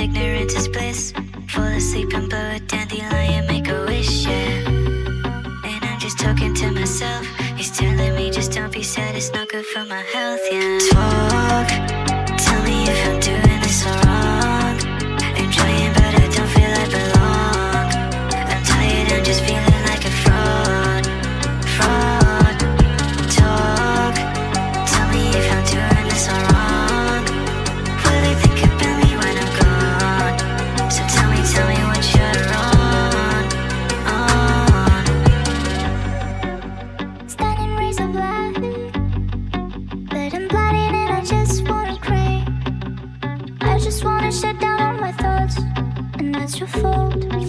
ignorance is bliss. Fall asleep and blow a dandelion, And I'm just talking to myself. He's telling me just don't be sad, it's not good for my health, yeah. Talk, your fault.